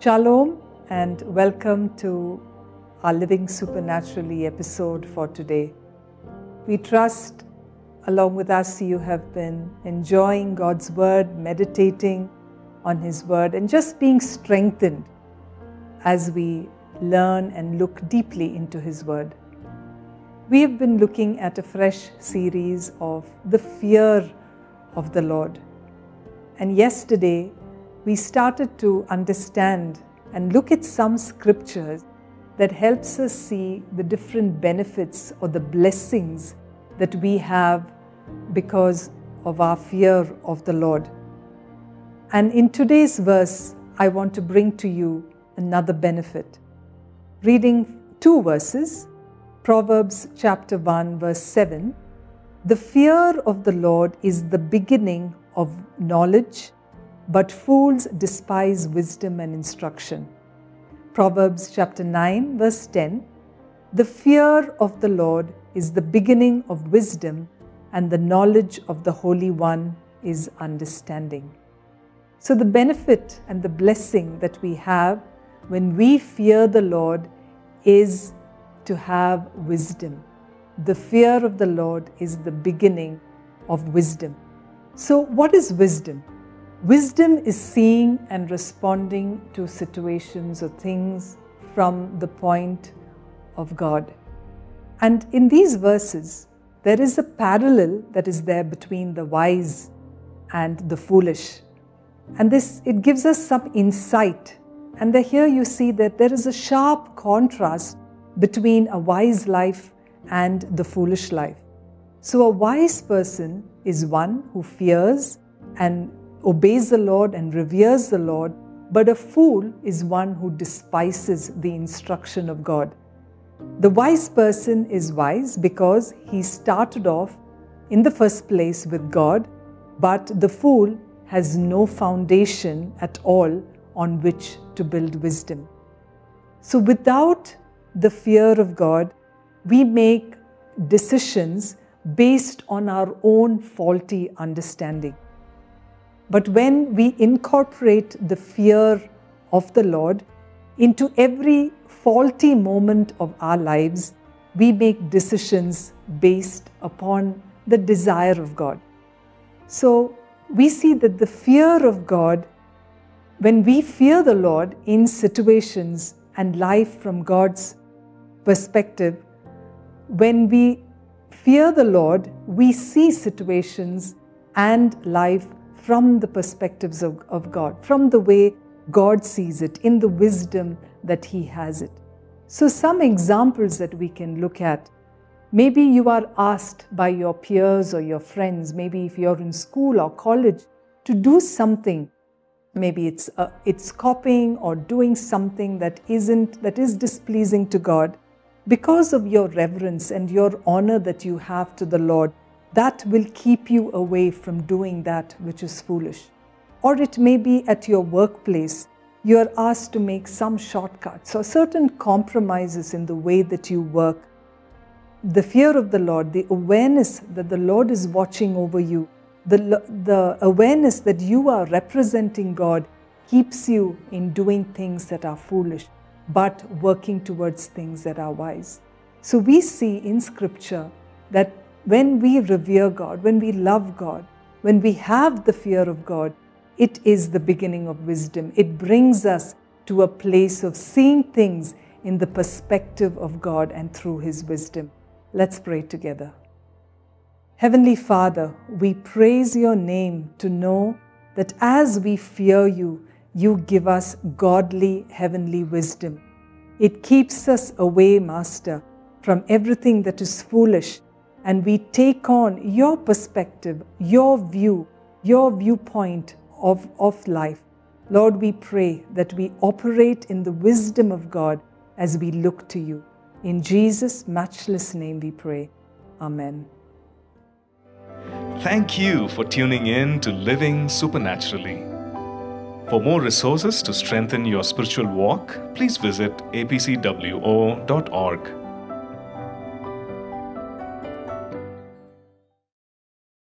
Shalom and welcome to our Living Supernaturally episode for today. We trust along with us you have been enjoying God's Word, meditating on His Word, and just being strengthened as we learn and look deeply into His Word. We have been looking at a fresh series of the fear of the Lord. And yesterday, we started to understand and look at some scriptures that helps us see the different benefits or the blessings that we have because of our fear of the Lord. And in today's verse, I want to bring to you another benefit. Reading two verses, Proverbs chapter 1, verse 7 The fear of the Lord is the beginning of knowledge, but fools despise wisdom and instruction. Proverbs chapter 9, verse 10 The fear of the Lord is the beginning of wisdom, and the knowledge of the Holy One is understanding. So, the benefit and the blessing that we have when we fear the Lord is to have wisdom. The fear of the Lord is the beginning of wisdom. So, what is wisdom? Wisdom is seeing and responding to situations or things from the point of God. And in these verses, there is a parallel that is there between the wise and the foolish. And this it gives us some insight. And here you see that there is a sharp contrast between a wise life and the foolish life. So, a wise person is one who fears and obeys the Lord and reveres the Lord, but a fool is one who despises the instruction of God. The wise person is wise because he started off in the first place with God, but the fool has no foundation at all on which to build wisdom. So, without the fear of God, we make decisions based on our own faulty understanding. But when we incorporate the fear of the Lord into every faulty moment of our lives, we make decisions based upon the desire of God. So we see that the fear of God, when we fear the Lord in situations and life from God's perspective, when we fear the Lord, we see situations and life from the perspectives of, of God, from the way God sees it, in the wisdom that He has it. So, some examples that we can look at. Maybe you are asked by your peers or your friends, maybe if you're in school or college, to do something. Maybe it's, uh, it's copying or doing something that isn't, that is displeasing to God because of your reverence and your honor that you have to the Lord, that will keep you away from doing that which is foolish. Or it may be at your workplace, you are asked to make some shortcuts or certain compromises in the way that you work. The fear of the Lord, the awareness that the Lord is watching over you, the, the awareness that you are representing God keeps you in doing things that are foolish but working towards things that are wise. So we see in Scripture that when we revere God, when we love God, when we have the fear of God, it is the beginning of wisdom. It brings us to a place of seeing things in the perspective of God and through His wisdom. Let's pray together. Heavenly Father, we praise your name to know that as we fear you, you give us godly heavenly wisdom. It keeps us away, Master, from everything that is foolish, and we take on your perspective, your view, your viewpoint of, of life. Lord, we pray that we operate in the wisdom of God as we look to you. In Jesus' matchless name we pray. Amen. Thank you for tuning in to Living Supernaturally. For more resources to strengthen your spiritual walk, please visit apcwo.org.